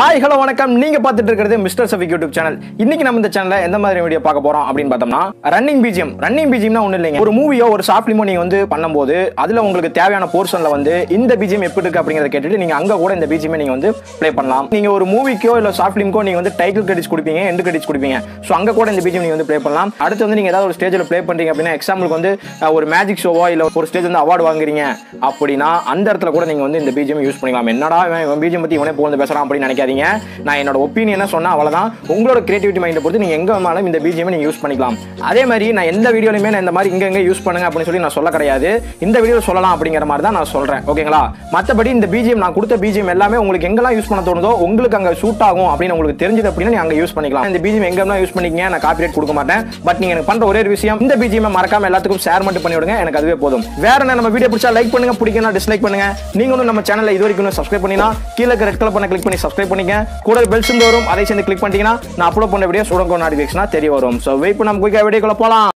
Hi hello வணக்கம். நீங்க பார்த்துட்டு இருக்கிறது மிஸ்டர் சஃபிக் யூடியூப் சேனல் இன்னைக்கு நம்ம இந்த சேனல்ல எந்த மாதிரி வீடியோ பார்க்க போறோம் அப்படின்னு பார்த்தோம்னா ரன்னிங் பிஜிஎம் ரன்னிங் பிஜிஎம்னா ஒன்றும் இல்லைங்க. ஒரு மூவியோ ஒரு ஷார்ட் நீங்க வந்து பண்ணும்போது அதுல உங்களுக்கு தேவையான போர்ஷன்ல வந்து இந்த பிஜிஎம் எப்படி இருக்கு அப்படிங்கறத கேட்டுட்டு நீங்க அங்க கூட இந்த பிஜிஎம் நீங்க வந்து ப்ளே பண்ணலாம். நீங்க ஒரு மூவிக்கோ இல்ல சாஃப்ட் ஃபிலிம்க்கோ நீங்க வந்து டைட்டில் கிரெடிட்ஸ் கொடுப்பீங்க எண்டு கிரெடிட்ஸ் கொடுப்பீங்க. ஸோ அங்க கூட இந்த பிஜிஎம் நீங்க வந்து ப்ளே பண்ணலாம். அடுத்து வந்து நீங்க ஏதாவது ஒரு ஸ்டேஜில் ப்ளே பண்றீங்க அப்படின்னா எக்ஸாம்பிளுக்கு வந்து ஒரு மேஜிக் ஷோவோ இல்ல ஒரு ஸ்டேஜ் வந்து அவார்டு வாங்குறீங்க அப்படின்னா அந்த இடத்துல கூட நீங்க வந்து இந்த பிஜிஎம் யூஸ் பண்ணிக்கலாம். என்னடா இவன் பிஜிஎம் பத்தி இவனே போந்து பேசுறான் அப்படின்னு நினைக்காதீங்க நான் என்னோட ஒப்பீனியனை சொன்னா அவ்வளவுதான். உங்களோட கிரியேட்டிவிட்டி மைண்டை பொறுத்து நீங்க எங்கே வேணாலும் இந்த பிஜிஎம் நீங்க யூஸ் பண்ணிக்கலாம். அதே மாதிரி நான் எந்த வீடியோலையுமே நான் இந்த மாதிரி இங்க எங்க யூஸ் பண்ணுங்க அப்படின்னு சொல்லி நான் சொல்ல கிடையாது. இந்த வீடியோ சொல்லலாம் அப்படிங்கிற மாதிரி தான் நான் சொல்றேன். ஓகேங்களா மற்றபடி இந்த பிஜிஎம் நான் கொடுத்த பிஜிஎம் எல்லாமே உங்களுக்கு எங்கெல்லாம் யூஸ் பண்ண தோணுதோ உங்களுக்கு அங்க சூட் ஆகும் அப்படின்னு உங்களுக்கு தெரிஞ்சது அப்படின்னா நீங்கள் அங்க யூஸ் பண்ணிக்கலாம். இந்த பிஜிஎம் எங்கெல்லாம் யூஸ் பண்ணிக்கங்க. நான் காப்பிரேட் கொடுக்க மாட்டேன். பட் நீங்க எனக்கு பண்ற ஒரே ஒரு விஷயம் இந்த பிஜிஎம் மறக்காம எல்லாத்துக்கும் ஷேர் மட்டும் பண்ணி விடுங்க எனக்கு அதுவே போதும். வேற என்ன நம்ம வீடியோ பிடிச்சா லைக் பண்ணுங்க பிடிக்கணும் டிஸ்லைக் பண்ணுங்க. நீங்க நம்ம சேனலில் இது வரைக்கும் சப்ஸ்கிரைப் பண்ணினா கீழே ரெட் கலர் பண்ண கிளிக் பண்ணி சப்ஸ்கிரைப் பண்ணிக்க கூட பெல் சிம்பல் வரும். அதை சேர்ந்து கிளிக் பண்ணிட்டீங்கன்னா நான் அப்லோட் பண்ண வீடியோஸ் உடனே நோட்டிஃபிகேஷனா தெரிய வரும். ஸோ வெயிட் பண்ண நம்ம குயிக்காக வீடியோக்குள்ள போகலாம்